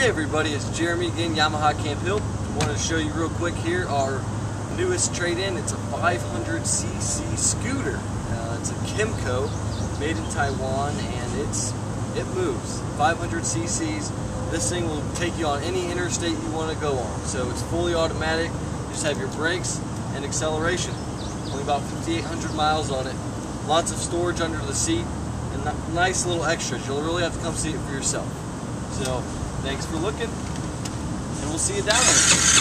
Hey everybody, it's Jeremy again, Yamaha Camp Hill. I wanted to show you real quick here our newest trade-in. It's a 500cc scooter. Uh, it's a Kymco, made in Taiwan, and it's it moves. 500 cc's. This thing will take you on any interstate you want to go on. So it's fully automatic. You just have your brakes and acceleration. Only about 5,800 miles on it. Lots of storage under the seat and nice little extras. You'll really have to come see it for yourself. So thanks for looking, and we'll see you down there.